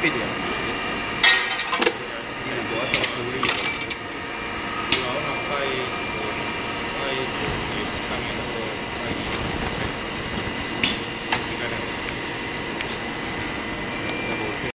必点。